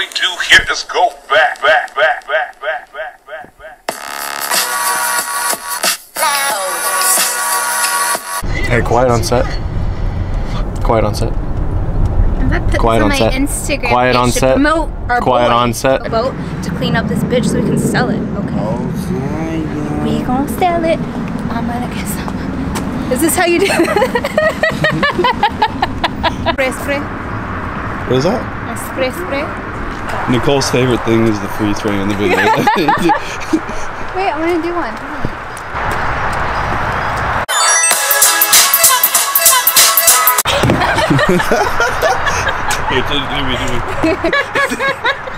we do here is go back, back, back, back, back, back, back, back. Hey, quiet on set. Quiet on set. I'm about to put Quiet this on on, set. my Instagram. Quiet page on to set. Promote our Quiet boy, on set. a boat to clean up this bitch so we can sell it. Okay. We gonna sell it. I'm gonna get some. Is this how you do it? spray, spray. What is that? A spray, spray. Nicole's favorite thing is the freeze frame in the video. Wait, I'm gonna do one. Wait, do- do me, do me.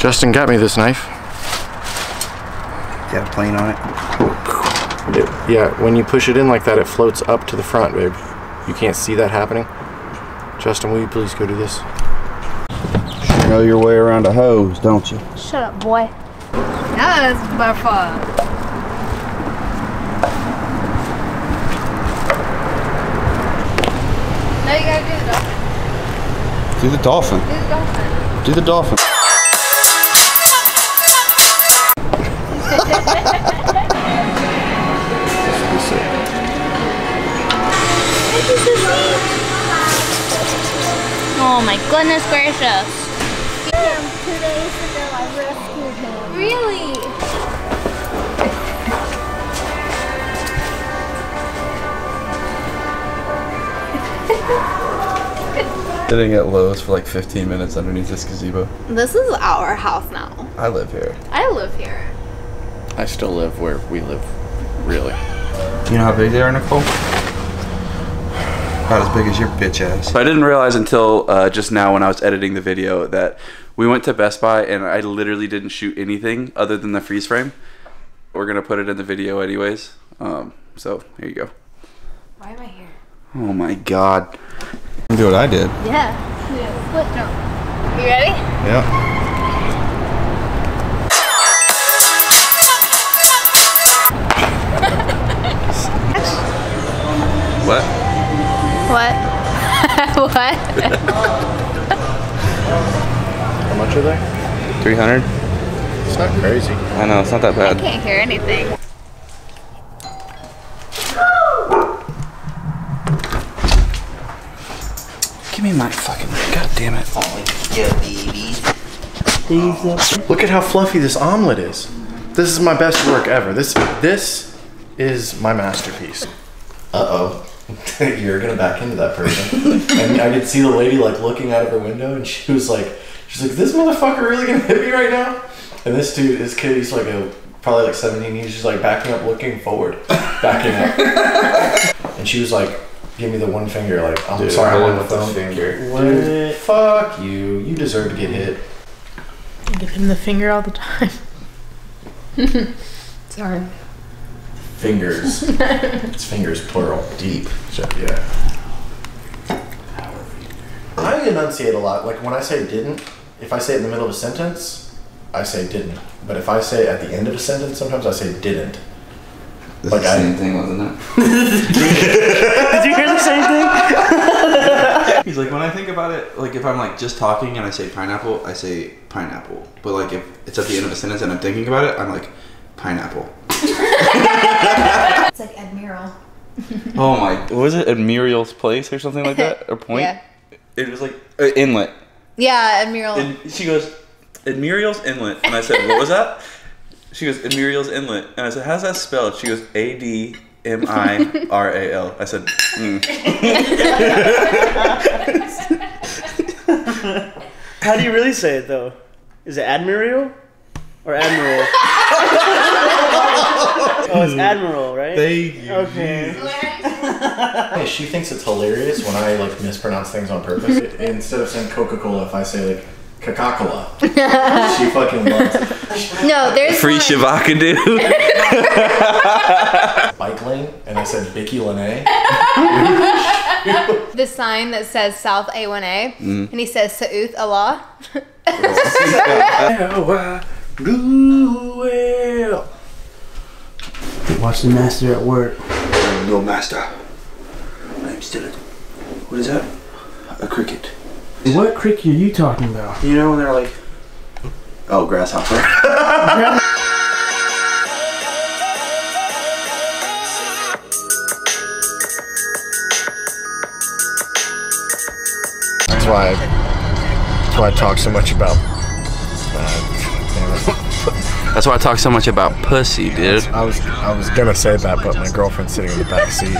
Justin got me this knife. Got a plane on it. It, yeah, when you push it in like that, it floats up to the front, babe. You can't see that happening. Justin, will you please go do this? You know your way around a hose, don't you? Shut up, boy. That was by far. Now you gotta do the dolphin. Do the dolphin. Do the dolphin. Oh my goodness gracious. Two days ago, I rescued him. Really? Sitting at Lowe's for like 15 minutes underneath this gazebo. This is our house now. I live here. I live here. I still live where we live, really. You know how big they are, Nicole? About as big as your bitch ass. So I didn't realize until uh, just now when I was editing the video that we went to Best Buy and I literally didn't shoot anything other than the freeze frame. We're gonna put it in the video anyways. Um, so here you go. Why am I here? Oh my god. Do what I did. Yeah. Yeah. Split jump. You ready? Yeah. What? How much are they? 300? It's not crazy. I know, it's not that bad. I can't hear anything. Give me my fucking. God damn it. Look at how fluffy this omelet is. This is my best work ever. This this is my masterpiece. Uh oh. You're gonna back into that person. and I could see the lady like looking out of her window and she was like she's like, This motherfucker really gonna hit me right now? And this dude, this kid, he's like a probably like 17, he's just like backing up, looking forward. Backing up. and she was like, Give me the one finger, like, I'm sorry, I'm on the phone. finger. What? Fuck you. You deserve to get hit. Give him the finger all the time. Sorry. Fingers. it's fingers plural. Deep. So, yeah. I enunciate a lot. Like when I say didn't, if I say it in the middle of a sentence, I say didn't. But if I say at the end of a sentence, sometimes I say didn't. This Like is the I- same thing, wasn't it? Did you hear the same thing? He's like, when I think about it, like if I'm like just talking and I say pineapple, I say pineapple. But like if it's at the end of a sentence and I'm thinking about it, I'm like pineapple. It's like Admiral. Oh my! What was it? At Muriel's place or something like that, or point? Yeah. It was like uh, inlet. Yeah, Admiral. And she goes, at Muriel's inlet, and I said, what was that? She goes, at Muriel's inlet, and I said, how's that spelled? She goes, A D M I R A L. I said, mm. How do you really say it though? Is it Admiral or Admiral? oh, it's Admiral, right? Thank you. Okay. Hey, she thinks it's hilarious when I like mispronounce things on purpose. Instead of saying Coca Cola, if I say like Coca-Cola, she fucking loves it. no, there's free one. Shavakadu. Bike lane, and I said Bicky Lene. the sign that says South A1A, Mm-hmm. and he says Sa'uth Allah. Watch the master at work. No master. I'm still a. What is that? A cricket. What cricket are you talking about? You know when they're like. Oh, grasshopper. That's why. That's why I talk so much about. Uh, That's why I talk so much about pussy, dude. I was I was gonna say that, but my girlfriend's sitting in the back seat.